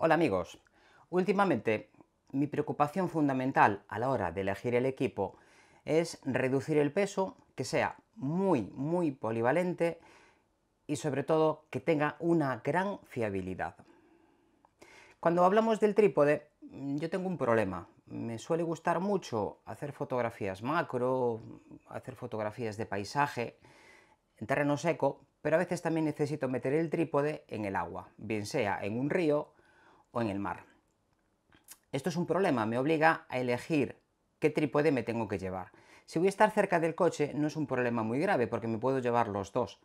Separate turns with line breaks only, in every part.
Hola amigos, últimamente mi preocupación fundamental a la hora de elegir el equipo es reducir el peso, que sea muy, muy polivalente y sobre todo que tenga una gran fiabilidad. Cuando hablamos del trípode, yo tengo un problema. Me suele gustar mucho hacer fotografías macro, hacer fotografías de paisaje, en terreno seco, pero a veces también necesito meter el trípode en el agua, bien sea en un río en el mar. Esto es un problema, me obliga a elegir qué trípode me tengo que llevar. Si voy a estar cerca del coche no es un problema muy grave porque me puedo llevar los dos,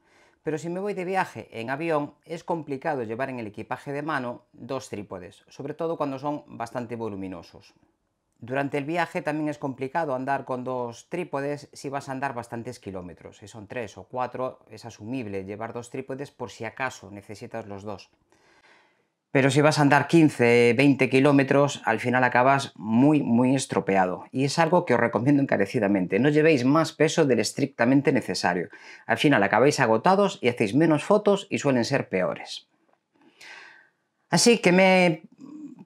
pero si me voy de viaje en avión es complicado llevar en el equipaje de mano dos trípodes, sobre todo cuando son bastante voluminosos. Durante el viaje también es complicado andar con dos trípodes si vas a andar bastantes kilómetros. Si son tres o cuatro es asumible llevar dos trípodes por si acaso necesitas los dos. Pero si vas a andar 15, 20 kilómetros, al final acabas muy, muy estropeado. Y es algo que os recomiendo encarecidamente. No llevéis más peso del estrictamente necesario. Al final acabáis agotados y hacéis menos fotos y suelen ser peores. Así que me he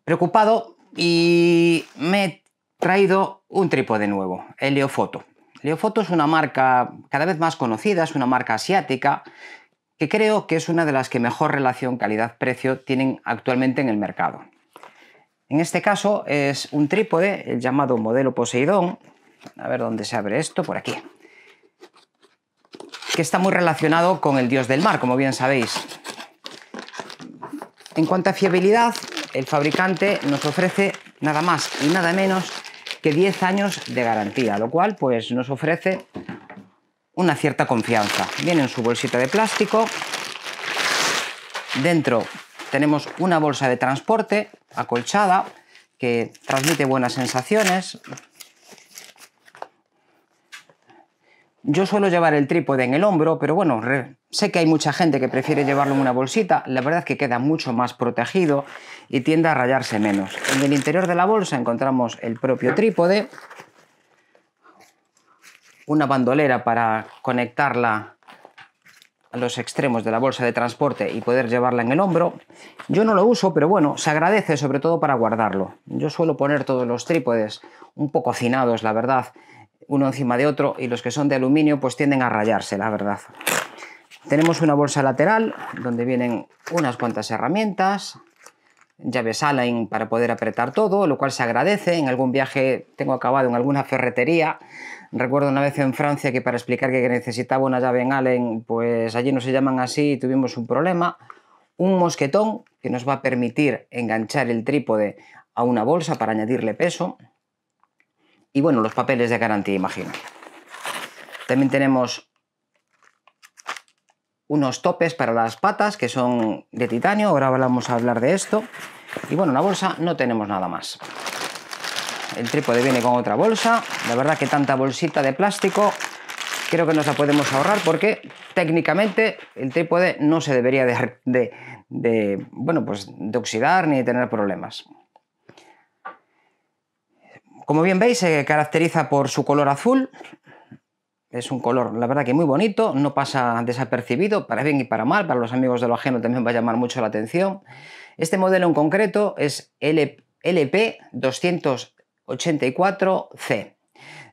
preocupado y me he traído un trípode nuevo, el Leofoto. Leofoto es una marca cada vez más conocida, es una marca asiática que creo que es una de las que mejor relación calidad-precio tienen actualmente en el mercado. En este caso es un trípode, el llamado modelo Poseidón, a ver dónde se abre esto, por aquí, que está muy relacionado con el dios del mar, como bien sabéis. En cuanto a fiabilidad, el fabricante nos ofrece nada más y nada menos que 10 años de garantía, lo cual pues nos ofrece una cierta confianza. Viene en su bolsita de plástico. Dentro tenemos una bolsa de transporte acolchada que transmite buenas sensaciones. Yo suelo llevar el trípode en el hombro, pero bueno, sé que hay mucha gente que prefiere llevarlo en una bolsita. La verdad es que queda mucho más protegido y tiende a rayarse menos. En el interior de la bolsa encontramos el propio trípode, una bandolera para conectarla a los extremos de la bolsa de transporte y poder llevarla en el hombro. Yo no lo uso, pero bueno, se agradece sobre todo para guardarlo. Yo suelo poner todos los trípodes un poco afinados, la verdad, uno encima de otro, y los que son de aluminio pues tienden a rayarse, la verdad. Tenemos una bolsa lateral donde vienen unas cuantas herramientas, llaves Allen para poder apretar todo, lo cual se agradece. En algún viaje tengo acabado en alguna ferretería Recuerdo una vez en Francia que para explicar que necesitaba una llave en Allen, pues allí no se llaman así y tuvimos un problema. Un mosquetón que nos va a permitir enganchar el trípode a una bolsa para añadirle peso. Y bueno, los papeles de garantía, imagino. También tenemos unos topes para las patas que son de titanio, ahora vamos a hablar de esto. Y bueno, en la bolsa no tenemos nada más. El trípode viene con otra bolsa. La verdad que tanta bolsita de plástico creo que nos la podemos ahorrar porque técnicamente el trípode no se debería de, bueno, pues de oxidar ni de tener problemas. Como bien veis, se caracteriza por su color azul. Es un color, la verdad que muy bonito, no pasa desapercibido, para bien y para mal, para los amigos de lo ajeno también va a llamar mucho la atención. Este modelo en concreto es LP 200 84C.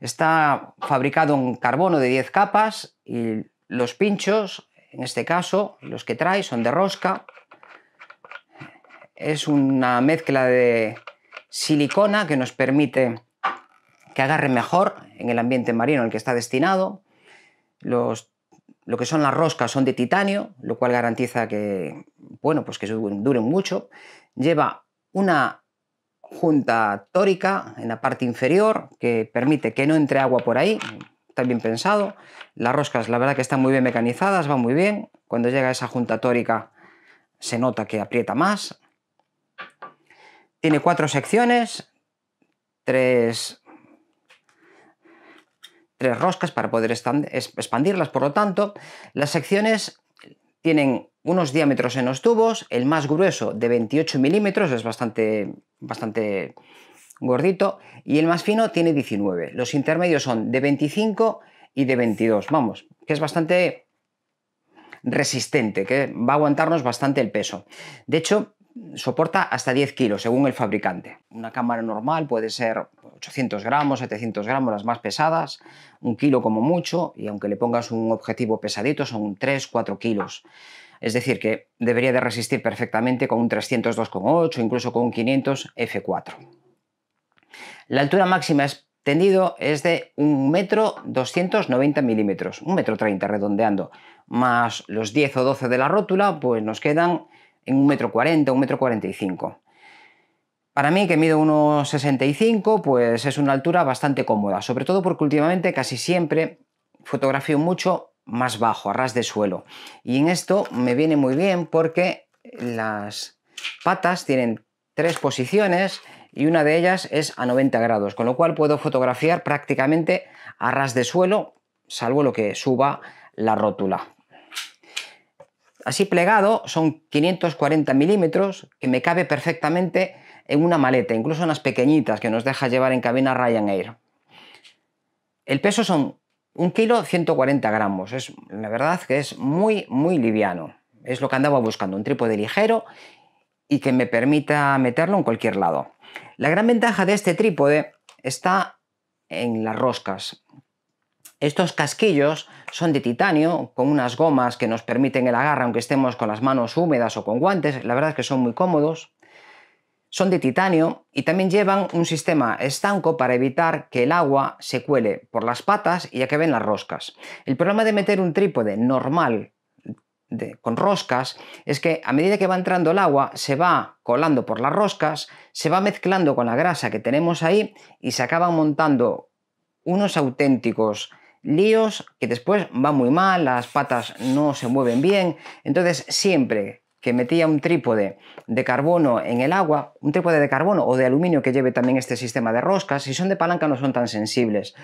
Está fabricado en carbono de 10 capas y los pinchos, en este caso, los que trae son de rosca. Es una mezcla de silicona que nos permite que agarre mejor en el ambiente marino al que está destinado. Los, lo que son las roscas son de titanio, lo cual garantiza que, bueno, pues que duren mucho. Lleva una junta tórica en la parte inferior que permite que no entre agua por ahí, está bien pensado. Las roscas, la verdad que están muy bien mecanizadas, van muy bien. Cuando llega esa junta tórica se nota que aprieta más. Tiene cuatro secciones, tres, tres roscas para poder expandirlas, por lo tanto, las secciones tienen unos diámetros en los tubos, el más grueso de 28 milímetros, es bastante, bastante gordito, y el más fino tiene 19. Los intermedios son de 25 y de 22, vamos, que es bastante resistente, que va a aguantarnos bastante el peso. De hecho, soporta hasta 10 kilos según el fabricante. Una cámara normal puede ser 800 gramos, 700 gramos, las más pesadas, un kilo como mucho, y aunque le pongas un objetivo pesadito son 3-4 kilos. Es decir, que debería de resistir perfectamente con un 302,8, incluso con un 500 F4. La altura máxima extendido es de 1 metro 290 milímetros, 1 metro 30 redondeando, más los 10 o 12 de la rótula, pues nos quedan en un metro 40, un metro 45. Para mí, que mido unos 65, pues es una altura bastante cómoda, sobre todo porque últimamente casi siempre fotografío mucho más bajo, a ras de suelo. Y en esto me viene muy bien porque las patas tienen tres posiciones y una de ellas es a 90 grados, con lo cual puedo fotografiar prácticamente a ras de suelo, salvo lo que suba la rótula. Así plegado son 540 milímetros que me cabe perfectamente en una maleta, incluso en las pequeñitas que nos deja llevar en cabina Ryanair. El peso son 1 kilo 140 gramos, es, la verdad que es muy muy liviano. Es lo que andaba buscando, un trípode ligero y que me permita meterlo en cualquier lado. La gran ventaja de este trípode está en las roscas. Estos casquillos son de titanio, con unas gomas que nos permiten el agarre aunque estemos con las manos húmedas o con guantes, la verdad es que son muy cómodos. Son de titanio y también llevan un sistema estanco para evitar que el agua se cuele por las patas y acabe en las roscas. El problema de meter un trípode normal con roscas es que a medida que va entrando el agua se va colando por las roscas, se va mezclando con la grasa que tenemos ahí y se acaban montando unos auténticos líos que después van muy mal, las patas no se mueven bien, entonces siempre que metía un trípode de carbono en el agua, un trípode de carbono o de aluminio que lleve también este sistema de roscas, si son de palanca no son tan sensibles,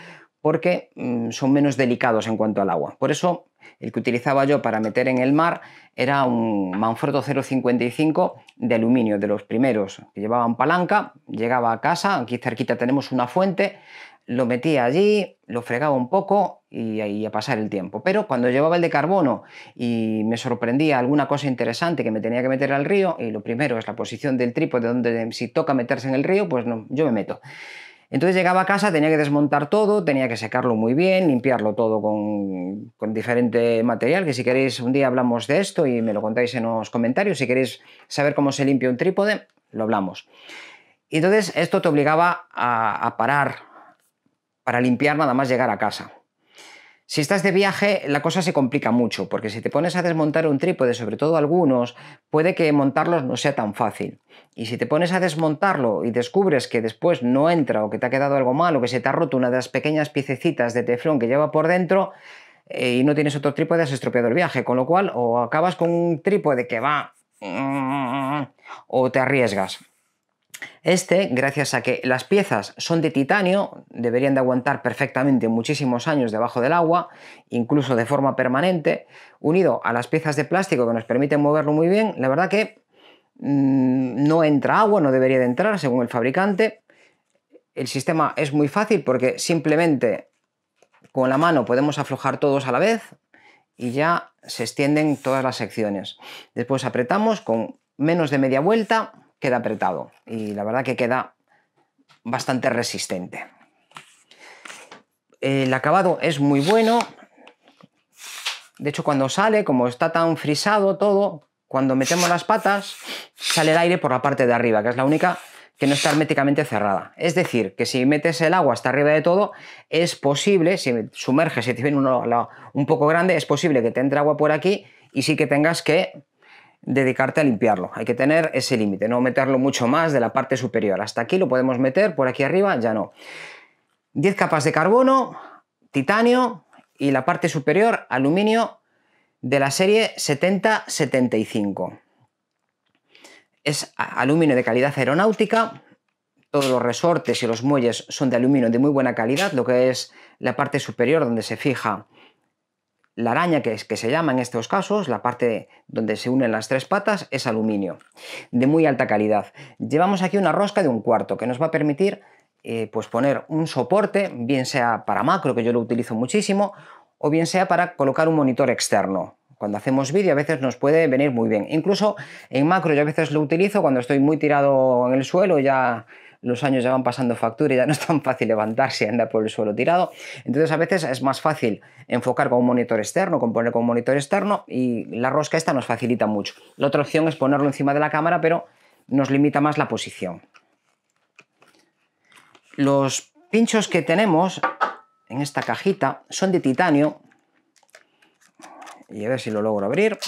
porque mm, son menos delicados en cuanto al agua. Por eso el que utilizaba yo para meter en el mar era un Manfrotto 055 de aluminio, de los primeros que llevaban palanca, llegaba a casa, aquí cerquita tenemos una fuente, lo metía allí, lo fregaba un poco y ahí a pasar el tiempo. Pero cuando llevaba el de carbono y me sorprendía alguna cosa interesante que me tenía que meter al río, y lo primero es la posición del trípode, donde si toca meterse en el río, pues no, yo me meto. Entonces llegaba a casa, tenía que desmontar todo, tenía que secarlo muy bien, limpiarlo todo con, con, diferente material, que si queréis un día hablamos de esto y me lo contáis en los comentarios, si queréis saber cómo se limpia un trípode, lo hablamos. Y entonces esto te obligaba a, a parar para limpiar nada más llegar a casa. Si estás de viaje, la cosa se complica mucho, porque si te pones a desmontar un trípode, sobre todo algunos, puede que montarlos no sea tan fácil. Y si te pones a desmontarlo y descubres que después no entra o que te ha quedado algo mal o que se te ha roto una de las pequeñas piececitas de teflón que lleva por dentro eh, y no tienes otro trípode, has estropeado el viaje. Con lo cual, o acabas con un trípode que va o te arriesgas. Este, gracias a que las piezas son de titanio, deberían de aguantar perfectamente muchísimos años debajo del agua, incluso de forma permanente, unido a las piezas de plástico que nos permiten moverlo muy bien, la verdad que mmm, no entra agua, no debería de entrar según el fabricante. El sistema es muy fácil porque simplemente con la mano podemos aflojar todos a la vez y ya se extienden todas las secciones. Después apretamos con menos de media vuelta queda apretado y la verdad que queda bastante resistente. El acabado es muy bueno. De hecho, cuando sale, como está tan frisado todo, cuando metemos las patas, sale el aire por la parte de arriba, que es la única que no está herméticamente cerrada. Es decir, que si metes el agua hasta arriba de todo, es posible, si sumerges, si te viene un poco grande, es posible que te entre agua por aquí y sí que tengas que dedicarte a limpiarlo. Hay que tener ese límite, no meterlo mucho más de la parte superior. Hasta aquí lo podemos meter, por aquí arriba ya no. 10 capas de carbono, titanio y la parte superior aluminio de la serie 7075. Es aluminio de calidad aeronáutica, todos los resortes y los muelles son de aluminio de muy buena calidad, lo que es la parte superior donde se fija la araña, que, es, que se llama en estos casos, la parte donde se unen las tres patas, es aluminio, de muy alta calidad. Llevamos aquí una rosca de un cuarto, que nos va a permitir eh, pues poner un soporte, bien sea para macro, que yo lo utilizo muchísimo, o bien sea para colocar un monitor externo. cuando hacemos vídeo a veces nos puede venir muy bien. Incluso en macro yo a veces lo utilizo cuando estoy muy tirado en el suelo, ya los años ya van pasando factura y ya no es tan fácil levantarse y andar por el suelo tirado. Entonces a veces es más fácil enfocar con un monitor externo, con poner con un monitor externo y la rosca esta nos facilita mucho. La otra opción es ponerlo encima de la cámara, pero nos limita más la posición. Los pinchos que tenemos en esta cajita son de titanio. Y a ver si lo logro abrir.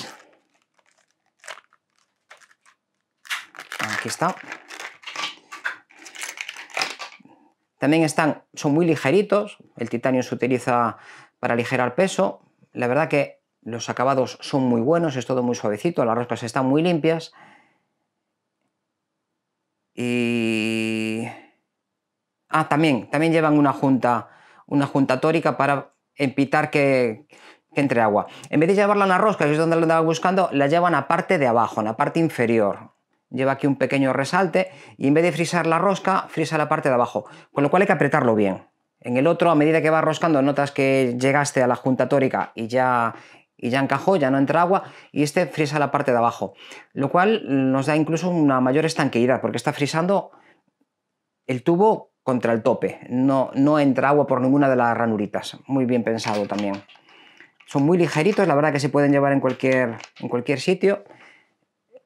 Aquí está. También están, son muy ligeritos, el titanio se utiliza para aligerar peso. La verdad que los acabados son muy buenos, es todo muy suavecito, las roscas están muy limpias. Y... Ah, también, también llevan una junta, una junta tórica para evitar que, entre agua. En vez de llevarla en la rosca, que es donde la andaba buscando, la llevan a parte de abajo, en la parte inferior lleva aquí un pequeño resalte y en vez de frisar la rosca, frisa la parte de abajo, con lo cual hay que apretarlo bien. En el otro, a medida que va roscando, notas que llegaste a la junta tórica y ya, y ya encajó, ya no entra agua, y este frisa la parte de abajo, lo cual nos da incluso una mayor estanqueidad, porque está frisando el tubo contra el tope, no, no entra agua por ninguna de las ranuritas, muy bien pensado también. Son muy ligeritos, la verdad que se pueden llevar en cualquier, en cualquier sitio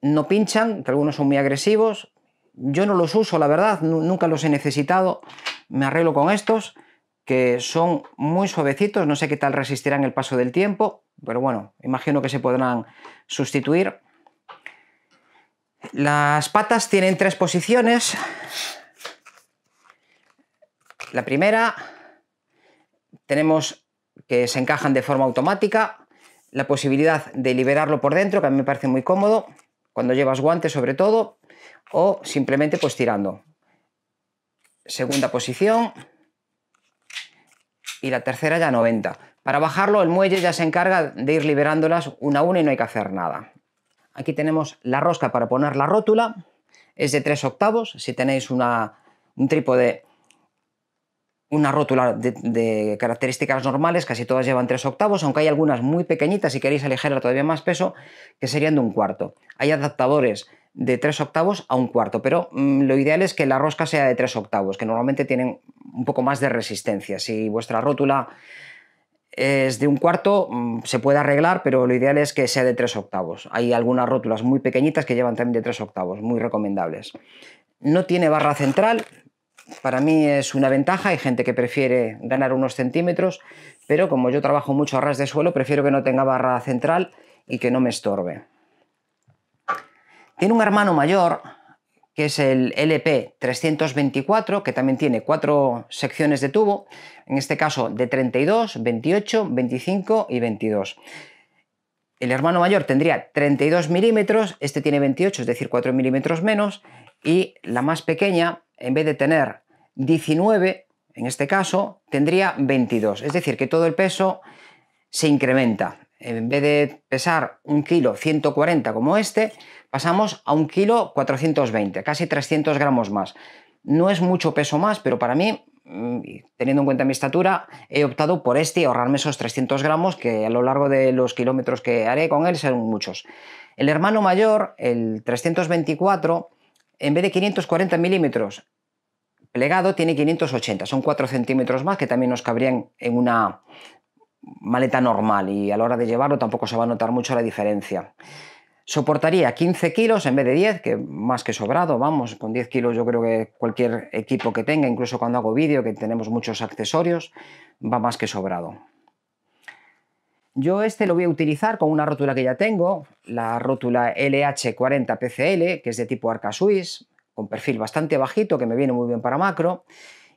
no pinchan, que algunos son muy agresivos. Yo no los uso, la verdad, nunca los he necesitado. Me arreglo con estos, que son muy suavecitos, no sé qué tal resistirán el paso del tiempo, pero bueno, imagino que se podrán sustituir. Las patas tienen tres posiciones. La primera, tenemos que se encajan de forma automática, la posibilidad de liberarlo por dentro, que a mí me parece muy cómodo cuando llevas guantes sobre todo, o simplemente pues tirando. Segunda posición y la tercera ya 90. Para bajarlo el muelle ya se encarga de ir liberándolas una a una y no hay que hacer nada. Aquí tenemos la rosca para poner la rótula, es de 3 octavos, si tenéis una, un trípode una rótula de, características normales, casi todas llevan 3 octavos, aunque hay algunas muy pequeñitas si queréis aligerar todavía más peso, que serían de un cuarto. Hay adaptadores de 3 octavos a un cuarto, pero mm, lo ideal es que la rosca sea de 3 octavos, que normalmente tienen un poco más de resistencia. Si vuestra rótula es de un cuarto, mm, se puede arreglar, pero lo ideal es que sea de 3 octavos. Hay algunas rótulas muy pequeñitas que llevan también de 3 octavos, muy recomendables. No tiene barra central, para mí es una ventaja, hay gente que prefiere ganar unos centímetros, pero como yo trabajo mucho a ras de suelo, prefiero que no tenga barra central y que no me estorbe. Tiene un hermano mayor, que es el LP324, que también tiene cuatro secciones de tubo, en este caso de 32, 28, 25 y 22. El hermano mayor tendría 32 milímetros, este tiene 28, es decir, 4 milímetros menos, y la más pequeña en vez de tener 19, en este caso, tendría 22. Es decir, que todo el peso se incrementa. En vez de pesar un kilo 140 como este, pasamos a un kilo 420, casi 300 gramos más. No es mucho peso más, pero para mí, mm, teniendo en cuenta mi estatura, he optado por este y ahorrarme esos 300 gramos que a lo largo de los kilómetros que haré con él serán muchos. El hermano mayor, el 324, en vez de 540 milímetros plegado, tiene 580, son 4 centímetros más que también nos cabrían en una maleta normal y a la hora de llevarlo tampoco se va a notar mucho la diferencia. Soportaría 15 kilos en vez de 10, que más que sobrado, vamos, con 10 kilos yo creo que cualquier equipo que tenga, incluso cuando hago vídeo, que tenemos muchos accesorios, va más que sobrado. Yo este lo voy a utilizar con una rótula que ya tengo, la rótula LH40PCL, que es de tipo Arca Swiss, con perfil bastante bajito, que me viene muy bien para macro,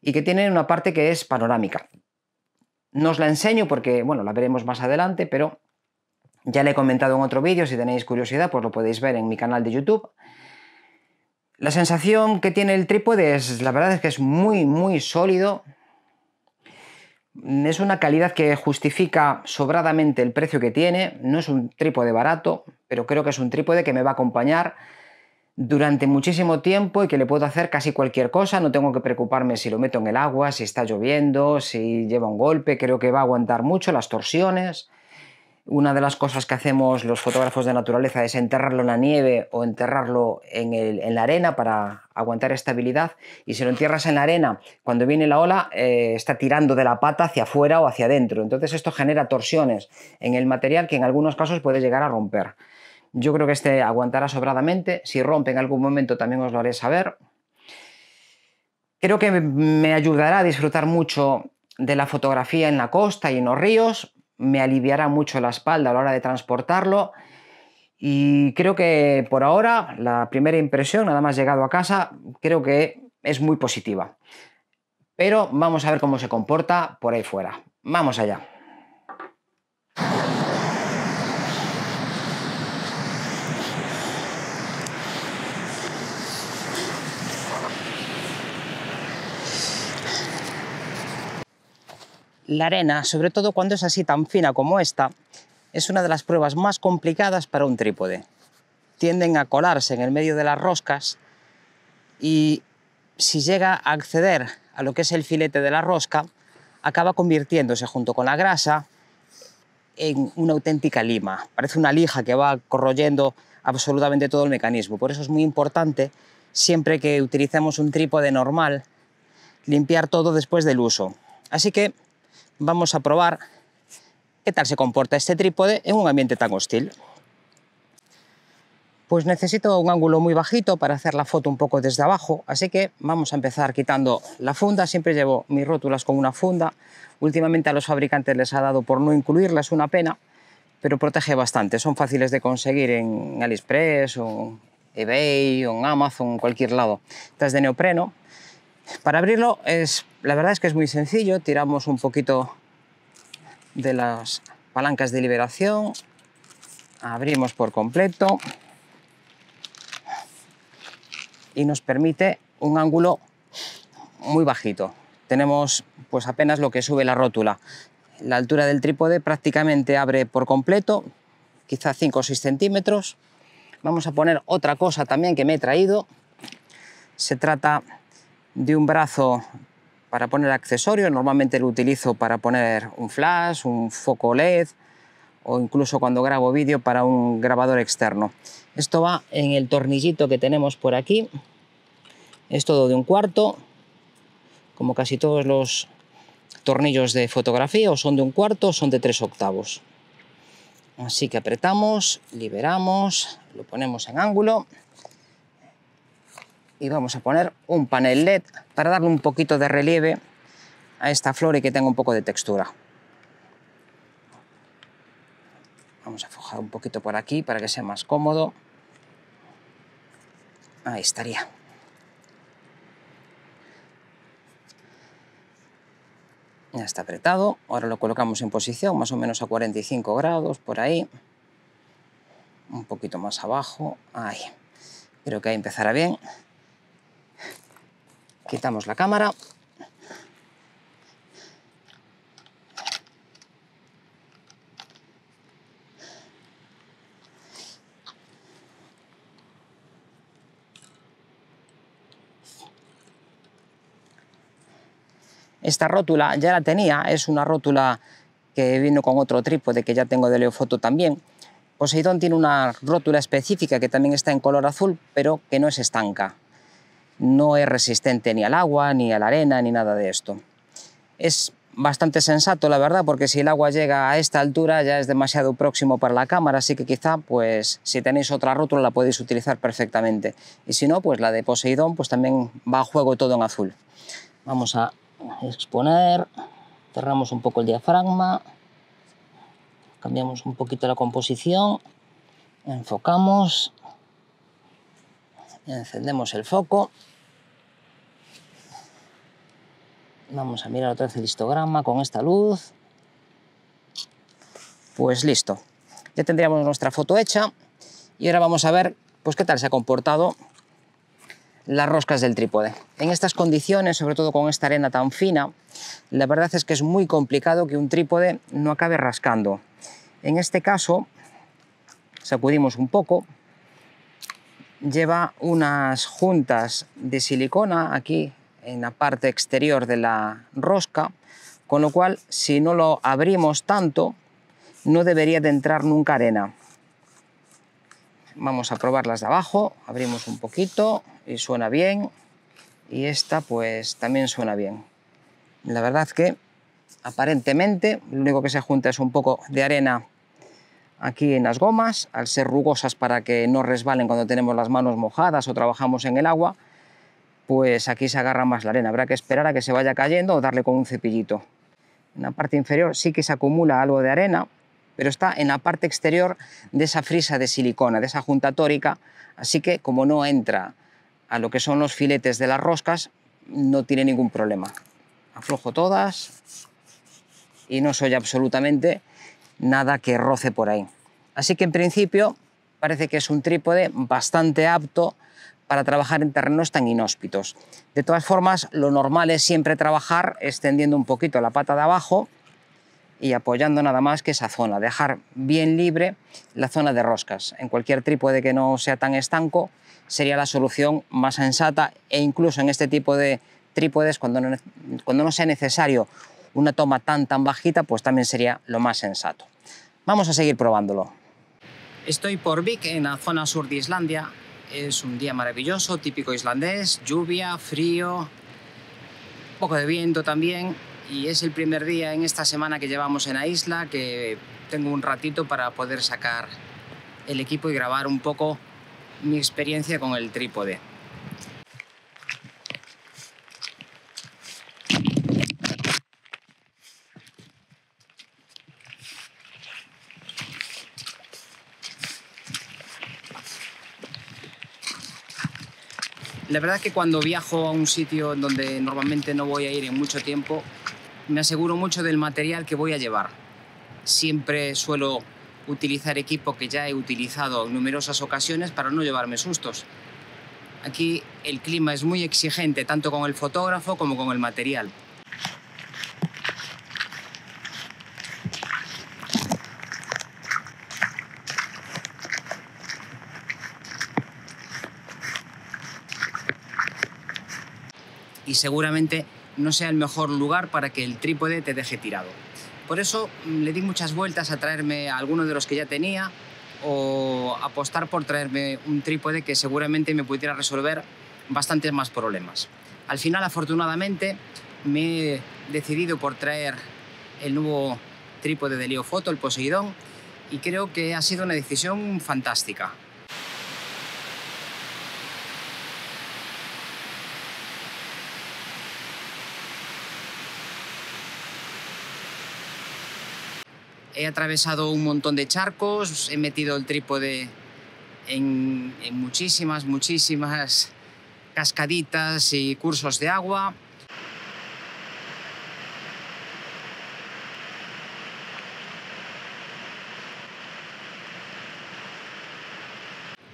y que tiene una parte que es panorámica. No os la enseño porque, bueno, la veremos más adelante, pero ya le he comentado en otro vídeo, si tenéis curiosidad, pues lo podéis ver en mi canal de YouTube. La sensación que tiene el trípode es, la verdad es que es muy, muy sólido, es una calidad que justifica sobradamente el precio que tiene. No es un trípode barato, pero creo que es un trípode que me va a acompañar durante muchísimo tiempo y que le puedo hacer casi cualquier cosa. No tengo que preocuparme si lo meto en el agua, si está lloviendo, si lleva un golpe. Creo que va a aguantar mucho las torsiones. Una de las cosas que hacemos los fotógrafos de naturaleza es enterrarlo en la nieve o enterrarlo en, la arena para aguantar estabilidad. Y si lo entierras en la arena, cuando viene la ola, eh, está tirando de la pata hacia afuera o hacia adentro. Entonces esto genera torsiones en el material que en algunos casos puede llegar a romper. Yo creo que este aguantará sobradamente. Si rompe en algún momento también os lo haré saber. Creo que me ayudará a disfrutar mucho de la fotografía en la costa y en los ríos, me aliviará mucho la espalda a la hora de transportarlo. Y creo que por ahora la primera impresión, nada más llegado a casa, creo que es muy positiva. Pero vamos a ver cómo se comporta por ahí fuera. Vamos allá. La arena, sobre todo cuando es así tan fina como esta, es una de las pruebas más complicadas para un trípode. Tienden a colarse en el medio de las roscas y si llega a acceder a lo que es el filete de la rosca, acaba convirtiéndose junto con la grasa en una auténtica lima. Parece una lija que va corroyendo absolutamente todo el mecanismo. Por eso es muy importante, siempre que utilicemos un trípode normal, limpiar todo después del uso. Así que vamos a probar qué tal se comporta este trípode en un ambiente tan hostil. Pues necesito un ángulo muy bajito para hacer la foto un poco desde abajo, así que vamos a empezar quitando la funda. Siempre llevo mis rótulas con una funda. Últimamente a los fabricantes les ha dado por no incluirlas, una pena, pero protege bastante. Son fáciles de conseguir en AliExpress o eBay o en Amazon, cualquier lado. Estas de neopreno. Para abrirlo es la verdad es que es muy sencillo, tiramos un poquito de las palancas de liberación, abrimos por completo y nos permite un ángulo muy bajito. Tenemos pues apenas lo que sube la rótula. La altura del trípode prácticamente abre por completo, quizá 5 o 6 centímetros. Vamos a poner otra cosa también que me he traído. Se trata de un brazo para poner accesorios. Normalmente lo utilizo para poner un flash, un foco LED o incluso cuando grabo vídeo para un grabador externo. Esto va en el tornillito que tenemos por aquí. Es todo de un cuarto, como casi todos los tornillos de fotografía, o son de un cuarto o son de tres octavos. Así que apretamos, liberamos, lo ponemos en ángulo y vamos a poner un panel LED para darle un poquito de relieve a esta flor y que tenga un poco de textura. Vamos a fojar un poquito por aquí para que sea más cómodo. Ahí estaría. Ya está apretado. Ahora lo colocamos en posición, más o menos a 45 grados, por ahí. Un poquito más abajo. Ahí. Creo que ahí empezará bien. Quitamos la cámara. Esta rótula ya la tenía, es una rótula que vino con otro trípode que ya tengo de Leofoto también. Poseidón tiene una rótula específica que también está en color azul, pero que no es estanca no es resistente ni al agua, ni a la arena, ni nada de esto. Es bastante sensato, la verdad, porque si el agua llega a esta altura ya es demasiado próximo para la cámara, así que quizá, pues, si tenéis otra rótula la podéis utilizar perfectamente. Y si no, pues la de Poseidón, pues también va a juego todo en azul. Vamos a exponer, cerramos un poco el diafragma, cambiamos un poquito la composición, enfocamos, encendemos el foco Vamos a mirar otra vez el histograma con esta luz. Pues listo. Ya tendríamos nuestra foto hecha y ahora vamos a ver pues qué tal se ha comportado las roscas del trípode. En estas condiciones, sobre todo con esta arena tan fina, la verdad es que es muy complicado que un trípode no acabe rascando. En este caso, sacudimos un poco, lleva unas juntas de silicona aquí en la parte exterior de la rosca, con lo cual si no lo abrimos tanto, no debería de entrar nunca arena. Vamos a probar las de abajo, abrimos un poquito y suena bien. Y esta pues también suena bien. La verdad que aparentemente lo único que se junta es un poco de arena aquí en las gomas, al ser rugosas para que no resbalen cuando tenemos las manos mojadas o trabajamos en el agua, pues aquí se agarra más la arena. Habrá que esperar a que se vaya cayendo o darle con un cepillito. En la parte inferior sí que se acumula algo de arena, pero está en la parte exterior de esa frisa de silicona, de esa junta tórica, así que como no entra a lo que son los filetes de las roscas, no tiene ningún problema. Aflojo todas y no soy absolutamente nada que roce por ahí. Así que en principio parece que es un trípode bastante apto para trabajar en terrenos tan inhóspitos. De todas formas, lo normal es siempre trabajar extendiendo un poquito la pata de abajo y apoyando nada más que esa zona, dejar bien libre la zona de roscas. En cualquier trípode que no sea tan estanco sería la solución más sensata e incluso en este tipo de trípodes, cuando no, sea necesario una toma tan tan bajita, pues también sería lo más sensato. Vamos a seguir probándolo. Estoy por Vik, en la zona sur de Islandia. Es un día maravilloso, típico islandés, lluvia, frío, poco de viento también. Y es el primer día en esta semana que llevamos en la isla que tengo un ratito para poder sacar el equipo y grabar un poco mi experiencia con el trípode. La verdad que cuando viajo a un sitio donde normalmente no voy a ir en mucho tiempo, me aseguro mucho del material que voy a llevar. Siempre suelo utilizar equipo que ya he utilizado en numerosas ocasiones para no llevarme sustos. Aquí el clima es muy exigente tanto con el fotógrafo como con el material. Seguramente no sea el mejor lugar para que el trípode te deje tirado. Por eso mm, le di muchas vueltas a traerme alguno de los que ya tenía o apostar por traerme un trípode que seguramente me pudiera resolver bastantes más problemas. Al final, afortunadamente, me he decidido por traer el nuevo trípode de Leofoto, el Poseidón, y creo que ha sido una decisión fantástica. He atravesado un montón de charcos, he metido el trípode en, muchísimas, muchísimas cascaditas y cursos de agua.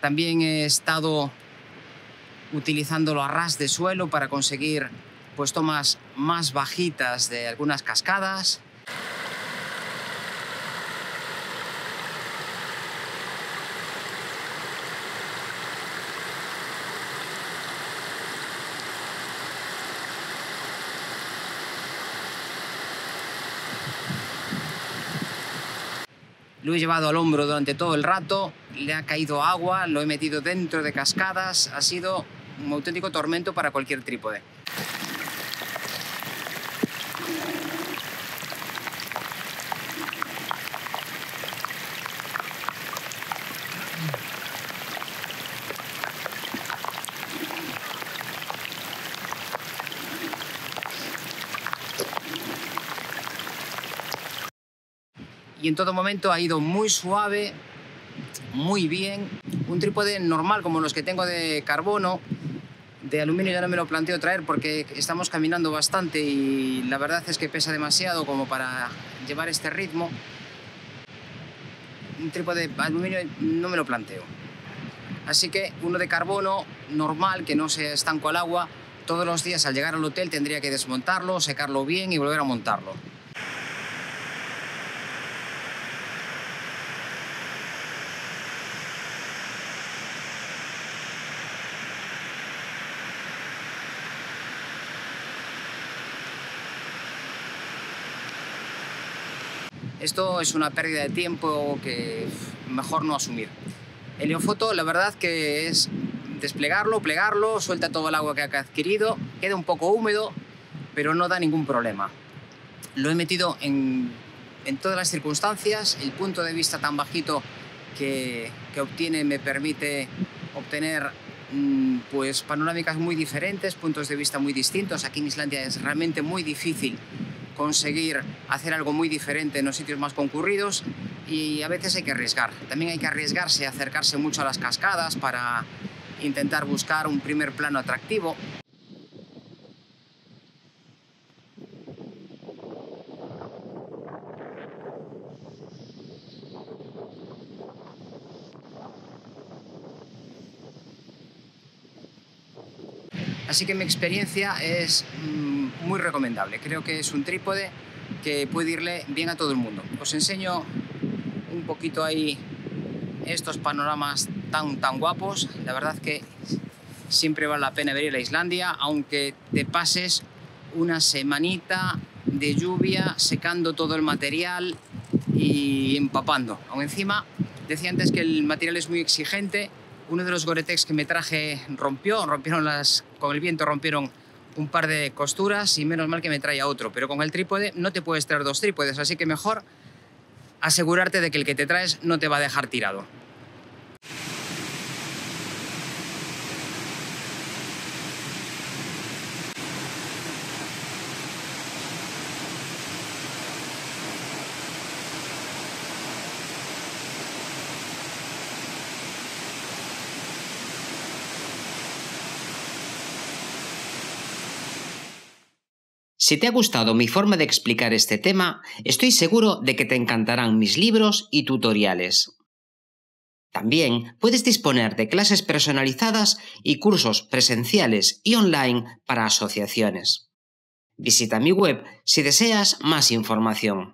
También he estado utilizándolo a ras de suelo para conseguir pues, tomas más bajitas de algunas cascadas. Lo he llevado al hombro durante todo el rato, le ha caído agua, lo he metido dentro de cascadas, ha sido un auténtico tormento para cualquier trípode. Y en todo momento ha ido muy suave, muy bien. Un trípode normal como los que tengo de carbono, de aluminio ya no me lo planteo traer porque estamos caminando bastante y la verdad es que pesa demasiado como para llevar este ritmo. Un trípode de aluminio no me lo planteo. Así que uno de carbono normal, que no se estanco al agua, todos los días al llegar al hotel tendría que desmontarlo, secarlo bien y volver a montarlo. Esto es una pérdida de tiempo que mejor no asumir. El Leofoto la verdad que es desplegarlo, plegarlo, suelta todo el agua que ha adquirido, queda un poco húmedo, pero no da ningún problema. Lo he metido en, en todas las circunstancias, el punto de vista tan bajito que, que obtiene me permite obtener mm, pues panorámicas muy diferentes, puntos de vista muy distintos. Aquí en Islandia es realmente muy difícil conseguir hacer algo muy diferente en los sitios más concurridos y a veces hay que arriesgar. También hay que arriesgarse, acercarse mucho a las cascadas para intentar buscar un primer plano atractivo. Así que mi experiencia es mm, muy recomendable. Creo que es un trípode que puede irle bien a todo el mundo. Os enseño un poquito ahí estos panoramas tan, tan guapos. La verdad que siempre vale la pena venir a Islandia, aunque te pases una semanita de lluvia secando todo el material y empapando. Aún encima, decía antes que el material es muy exigente, uno de los Goretex que me traje rompió, rompieron las, con el viento rompieron un par de costuras y menos mal que me traía otro, pero con el trípode no te puedes traer dos trípodes, así que mejor asegurarte de que el que te traes no te va a dejar tirado.
Si te ha gustado mi forma de explicar este tema, estoy seguro de que te encantarán mis libros y tutoriales. También puedes disponer de clases personalizadas y cursos presenciales y online para asociaciones. Visita mi web si deseas más información.